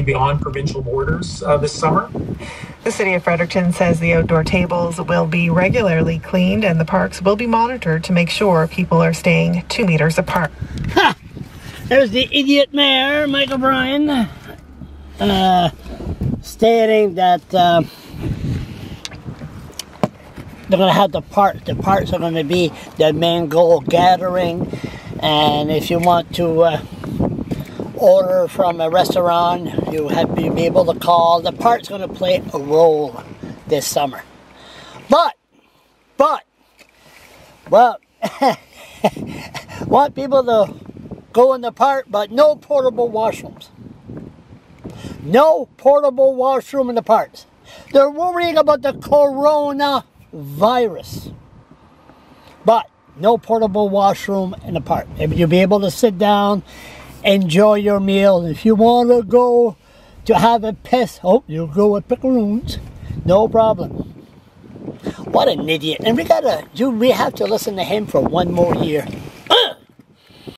beyond provincial borders uh, this summer. The city of Fredericton says the outdoor tables will be regularly cleaned and the parks will be monitored to make sure people are staying two meters apart. Ha! There's the idiot mayor, Mike O'Brien, uh, stating that uh, they're going to have the part. The parts are going to be the main goal gathering, and if you want to uh, order from a restaurant, you have to be able to call. The part's going to play a role this summer, but, but, well, want people to go in the park, but no portable washrooms. No portable washroom in the parks. They're worrying about the coronavirus. But no portable washroom in the park. You'll be able to sit down, enjoy your meal. If you want to go to have a piss, oh, you'll go with Picaroons. No problem. What an idiot. And we gotta, do we have to listen to him for one more year.